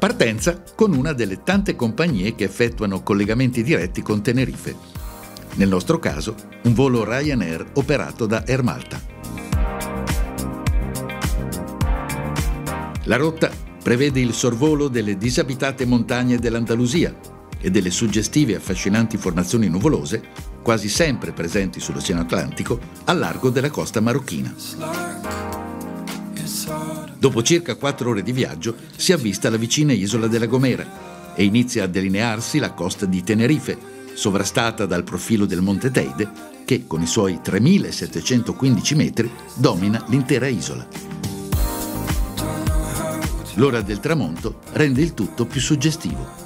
Partenza con una delle tante compagnie che effettuano collegamenti diretti con Tenerife. Nel nostro caso, un volo Ryanair operato da Air Malta. La rotta prevede il sorvolo delle disabitate montagne dell'Andalusia e delle suggestive e affascinanti formazioni nuvolose, quasi sempre presenti sull'Oceano Atlantico, a largo della costa marocchina. Dopo circa quattro ore di viaggio si avvista la vicina isola della Gomera e inizia a delinearsi la costa di Tenerife, sovrastata dal profilo del Monte Teide, che con i suoi 3715 metri domina l'intera isola. L'ora del tramonto rende il tutto più suggestivo.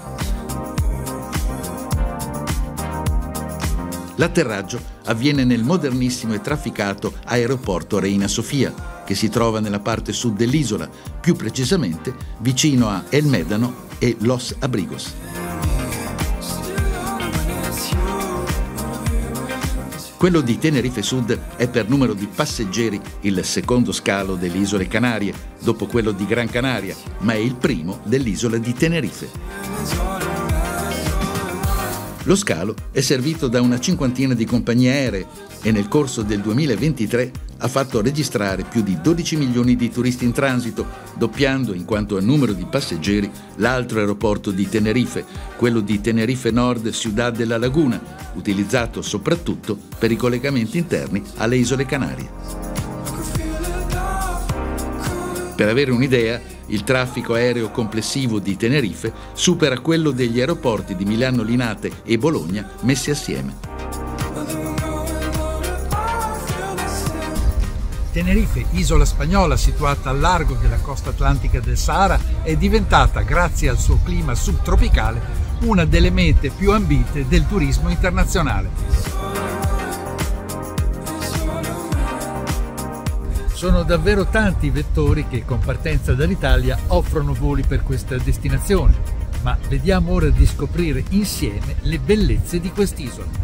L'atterraggio avviene nel modernissimo e trafficato aeroporto Reina Sofia, che si trova nella parte sud dell'isola, più precisamente vicino a El Médano e Los Abrigos. Quello di Tenerife Sud è per numero di passeggeri il secondo scalo delle isole Canarie, dopo quello di Gran Canaria, ma è il primo dell'isola di Tenerife. Lo scalo è servito da una cinquantina di compagnie aeree e nel corso del 2023 ha fatto registrare più di 12 milioni di turisti in transito, doppiando in quanto a numero di passeggeri l'altro aeroporto di Tenerife, quello di Tenerife Nord Ciudad della Laguna, utilizzato soprattutto per i collegamenti interni alle isole Canarie. Per avere un'idea, il traffico aereo complessivo di Tenerife supera quello degli aeroporti di Milano Linate e Bologna messi assieme. Tenerife, isola spagnola situata al largo della costa atlantica del Sahara, è diventata, grazie al suo clima subtropicale, una delle mete più ambite del turismo internazionale. Sono davvero tanti i vettori che con partenza dall'Italia offrono voli per questa destinazione, ma vediamo ora di scoprire insieme le bellezze di quest'isola.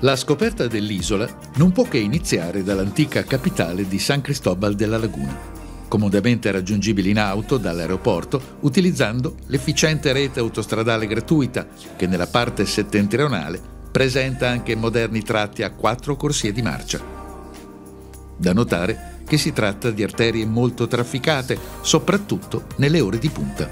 La scoperta dell'isola non può che iniziare dall'antica capitale di San Cristobal della Laguna comodamente raggiungibili in auto dall'aeroporto utilizzando l'efficiente rete autostradale gratuita che nella parte settentrionale presenta anche moderni tratti a quattro corsie di marcia. Da notare che si tratta di arterie molto trafficate, soprattutto nelle ore di punta.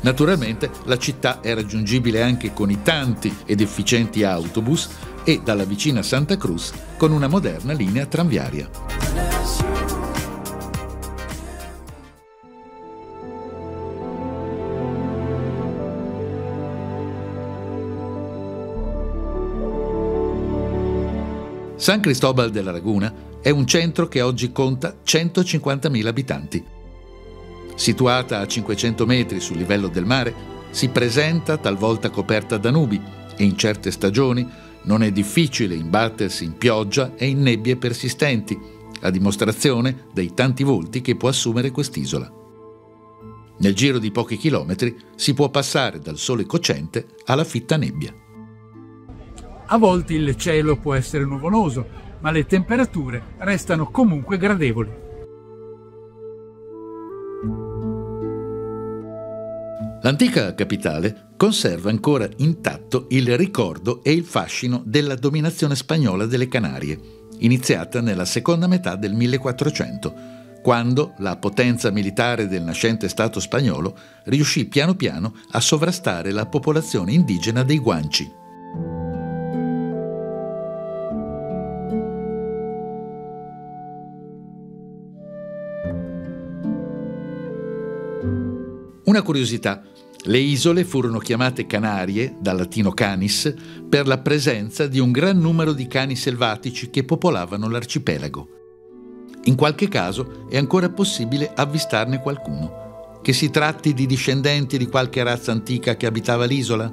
Naturalmente la città è raggiungibile anche con i tanti ed efficienti autobus e dalla vicina Santa Cruz con una moderna linea tranviaria. San Cristobal della Laguna è un centro che oggi conta 150.000 abitanti. Situata a 500 metri sul livello del mare, si presenta talvolta coperta da nubi e in certe stagioni non è difficile imbattersi in pioggia e in nebbie persistenti, a dimostrazione dei tanti volti che può assumere quest'isola. Nel giro di pochi chilometri si può passare dal sole cocente alla fitta nebbia. A volte il cielo può essere nuvoloso, ma le temperature restano comunque gradevoli. L'antica capitale conserva ancora intatto il ricordo e il fascino della dominazione spagnola delle Canarie, iniziata nella seconda metà del 1400, quando la potenza militare del nascente Stato spagnolo riuscì piano piano a sovrastare la popolazione indigena dei Guanci. Una curiosità, le isole furono chiamate Canarie, dal latino canis, per la presenza di un gran numero di cani selvatici che popolavano l'arcipelago. In qualche caso è ancora possibile avvistarne qualcuno. Che si tratti di discendenti di qualche razza antica che abitava l'isola?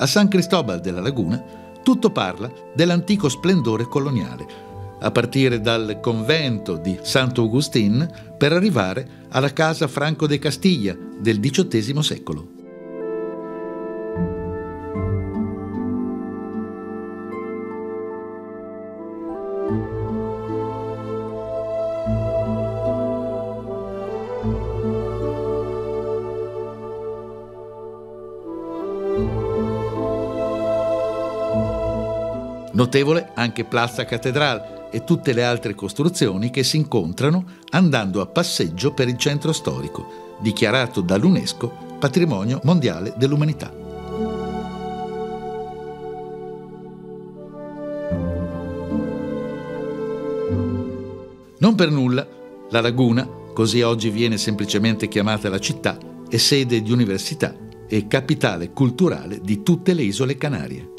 A San Cristobal della Laguna tutto parla dell'antico splendore coloniale. a partire dal convento di Sant'Augustin per arrivare alla casa Franco de Castiglia del XVIII secolo. Notevole anche Piazza Cattedrale e tutte le altre costruzioni che si incontrano andando a passeggio per il centro storico, dichiarato dall'UNESCO Patrimonio Mondiale dell'Umanità. Non per nulla, la laguna, così oggi viene semplicemente chiamata la città, è sede di università e capitale culturale di tutte le isole Canarie.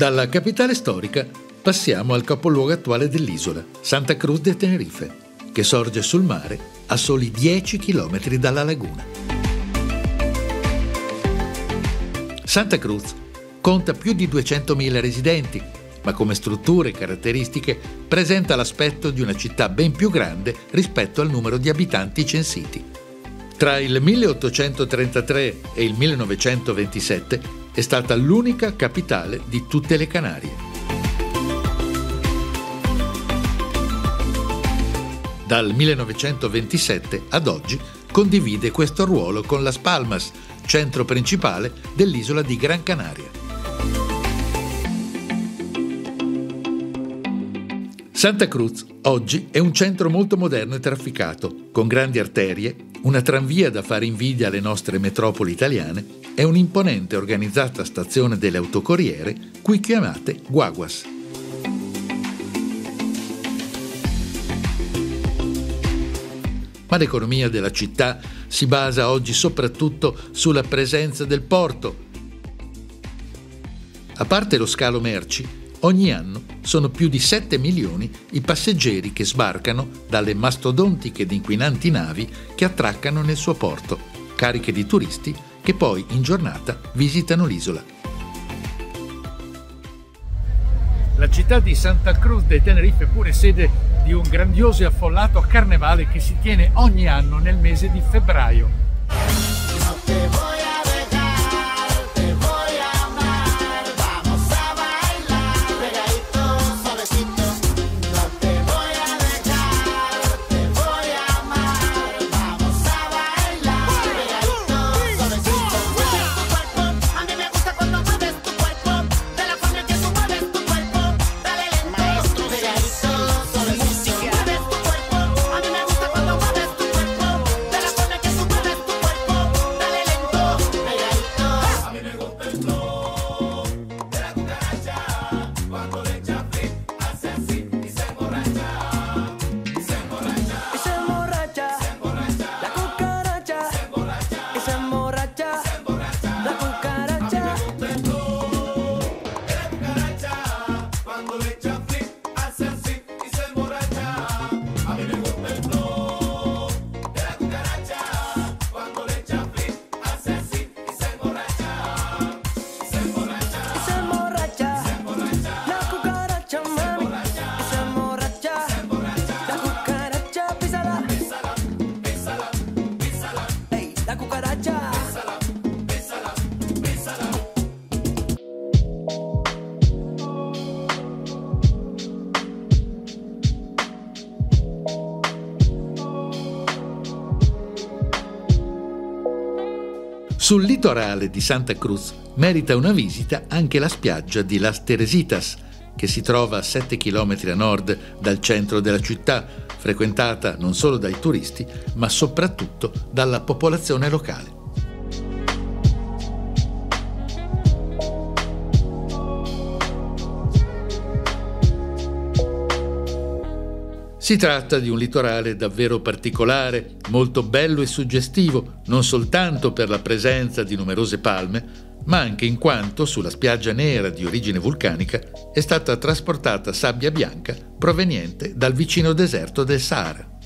Dalla capitale storica passiamo al capoluogo attuale dell'isola, Santa Cruz de Tenerife, che sorge sul mare a soli 10 km dalla laguna. Santa Cruz conta più di 200.000 residenti, ma come strutture e caratteristiche presenta l'aspetto di una città ben più grande rispetto al numero di abitanti censiti. Tra il 1833 e il 1927 è stata l'unica capitale di tutte le Canarie. Dal 1927 ad oggi condivide questo ruolo con Las Palmas, centro principale dell'isola di Gran Canaria. Santa Cruz oggi è un centro molto moderno e trafficato, con grandi arterie, una tranvia da fare invidia alle nostre metropoli italiane è un'imponente organizzata stazione delle autocorriere, qui chiamate guaguas. Ma l'economia della città si basa oggi soprattutto sulla presenza del porto. A parte lo scalo merci, ogni anno sono più di 7 milioni i passeggeri che sbarcano dalle mastodontiche ed inquinanti navi che attraccano nel suo porto, cariche di turisti che poi in giornata visitano l'isola. La città di Santa Cruz de Tenerife è pure sede di un grandioso e affollato carnevale che si tiene ogni anno nel mese di febbraio. Sul litorale di Santa Cruz merita una visita anche la spiaggia di Las Teresitas, che si trova a 7 km a nord dal centro della città, frequentata non solo dai turisti, ma soprattutto dalla popolazione locale. Si tratta di un litorale davvero particolare, molto bello e suggestivo, non soltanto per la presenza di numerose palme, ma anche in quanto sulla spiaggia nera di origine vulcanica è stata trasportata sabbia bianca proveniente dal vicino deserto del Sahara.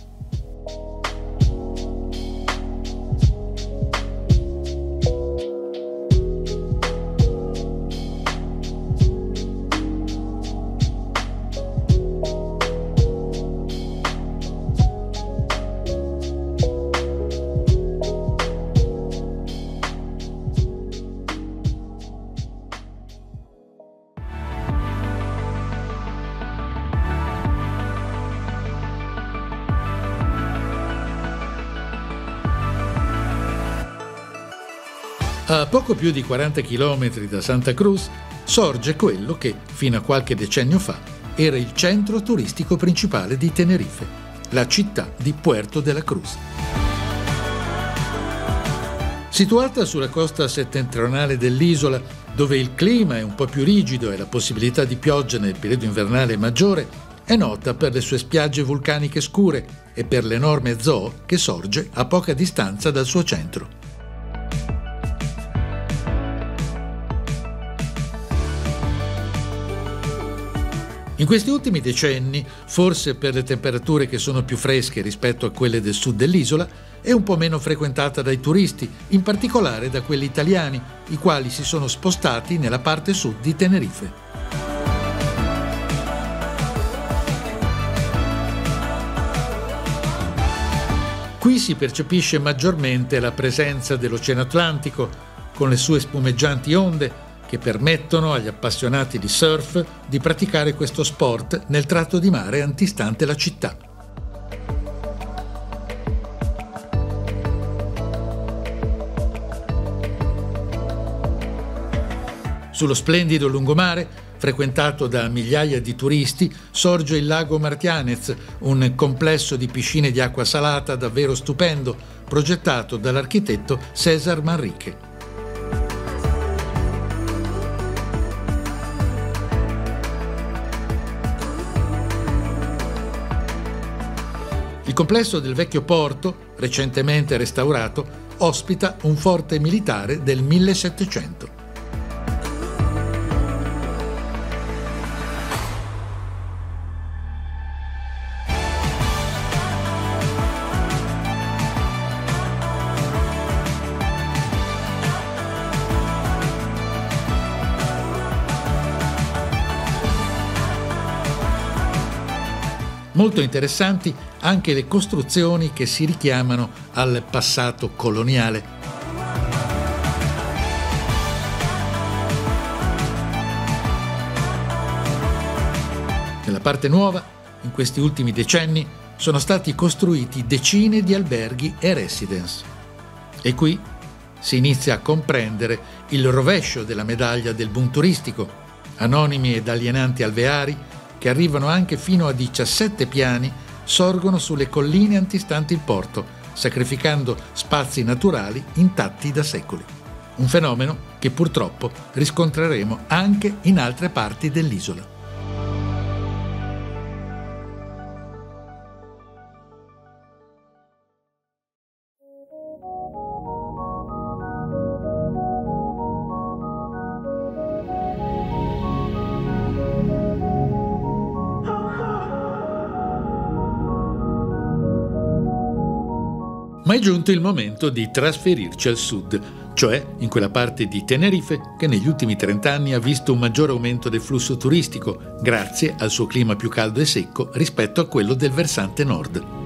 A poco più di 40 km da Santa Cruz sorge quello che, fino a qualche decennio fa, era il centro turistico principale di Tenerife, la città di Puerto de la Cruz. Situata sulla costa settentrionale dell'isola, dove il clima è un po' più rigido e la possibilità di pioggia nel periodo invernale è maggiore, è nota per le sue spiagge vulcaniche scure e per l'enorme zoo che sorge a poca distanza dal suo centro. In questi ultimi decenni, forse per le temperature che sono più fresche rispetto a quelle del sud dell'isola, è un po' meno frequentata dai turisti, in particolare da quelli italiani, i quali si sono spostati nella parte sud di Tenerife. Qui si percepisce maggiormente la presenza dell'Oceano Atlantico, con le sue spumeggianti onde, che permettono agli appassionati di surf di praticare questo sport nel tratto di mare antistante la città. Sullo splendido lungomare, frequentato da migliaia di turisti, sorge il lago Martianez, un complesso di piscine di acqua salata davvero stupendo, progettato dall'architetto César Manrique. Il complesso del vecchio porto, recentemente restaurato, ospita un forte militare del 1700. Molto interessanti anche le costruzioni che si richiamano al passato coloniale. Nella parte nuova, in questi ultimi decenni, sono stati costruiti decine di alberghi e residence. E qui si inizia a comprendere il rovescio della medaglia del boom turistico, anonimi ed alienanti alveari che arrivano anche fino a 17 piani, sorgono sulle colline antistanti il porto, sacrificando spazi naturali intatti da secoli. Un fenomeno che purtroppo riscontreremo anche in altre parti dell'isola. Giunto il momento di trasferirci al sud, cioè in quella parte di Tenerife che negli ultimi 30 anni ha visto un maggiore aumento del flusso turistico, grazie al suo clima più caldo e secco rispetto a quello del versante nord.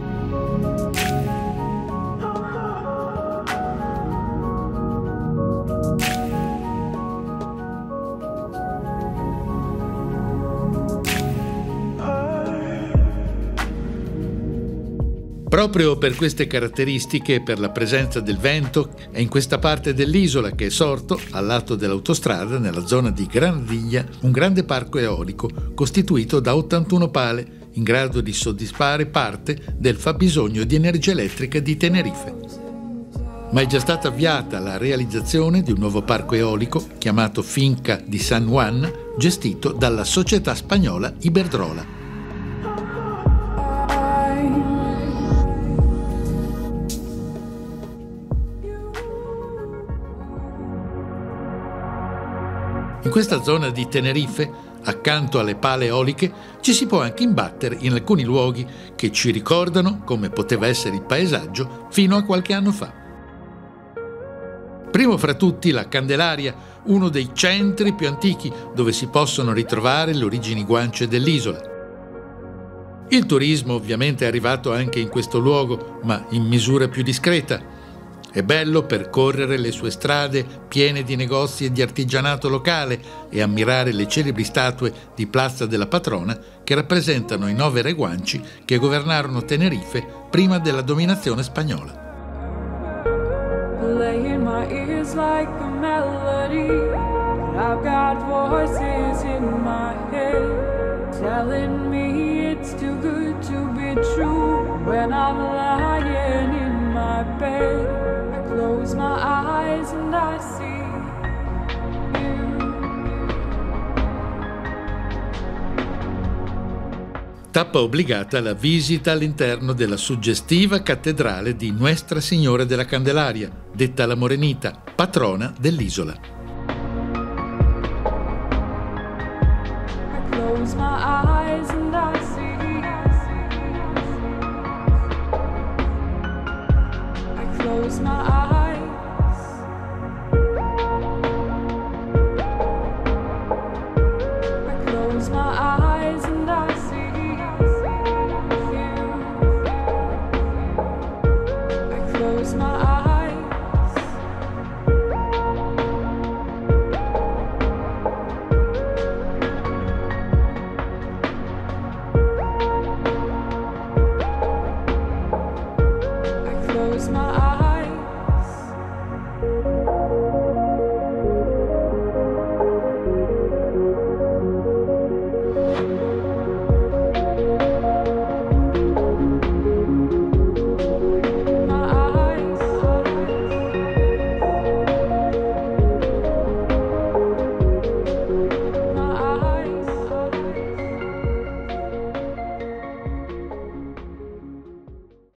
Proprio per queste caratteristiche e per la presenza del vento è in questa parte dell'isola che è sorto, al lato dell'autostrada, nella zona di Grandiglia, un grande parco eolico costituito da 81 pale, in grado di soddisfare parte del fabbisogno di energia elettrica di Tenerife. Ma è già stata avviata la realizzazione di un nuovo parco eolico chiamato Finca di San Juan, gestito dalla società spagnola Iberdrola. In questa zona di Tenerife, accanto alle pale eoliche, ci si può anche imbattere in alcuni luoghi che ci ricordano come poteva essere il paesaggio fino a qualche anno fa. Primo fra tutti la Candelaria, uno dei centri più antichi dove si possono ritrovare le origini guance dell'isola. Il turismo ovviamente è arrivato anche in questo luogo, ma in misura più discreta. È bello percorrere le sue strade piene di negozi e di artigianato locale e ammirare le celebri statue di Piazza della Patrona che rappresentano i nove reguanci che governarono Tenerife prima della dominazione spagnola. telling too good to be true when I'm lying in my bed. Tappa obbligata la visita all'interno della suggestiva cattedrale di Nuestra Signora della Candelaria, detta la Morenita, patrona dell'isola. I close my eyes.